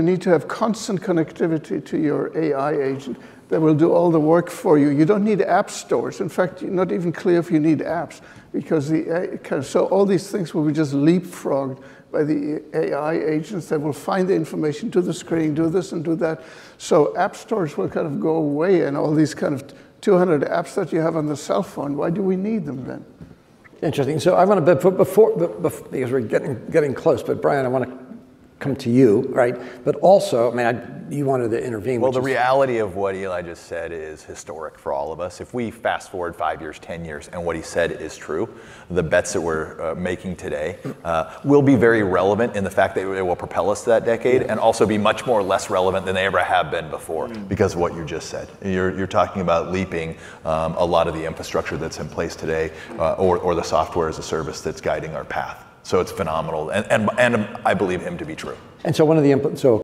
You need to have constant connectivity to your AI agent that will do all the work for you. You don't need app stores. In fact, you're not even clear if you need apps because the so all these things will be just leapfrogged by the AI agents that will find the information, do the screening, do this and do that. So app stores will kind of go away and all these kind of 200 apps that you have on the cell phone, why do we need them then? Interesting. So I want to, before, before because we're getting, getting close, but Brian, I want to come to you, right? But also, I mean, I, you wanted to intervene. Well, the is, reality of what Eli just said is historic for all of us. If we fast forward five years, 10 years, and what he said is true, the bets that we're uh, making today uh, will be very relevant in the fact that it will propel us to that decade and also be much more less relevant than they ever have been before mm. because of what you just said. You're, you're talking about leaping um, a lot of the infrastructure that's in place today uh, or, or the software as a service that's guiding our path. So it's phenomenal, and, and, and I believe him to be true. And so one of the so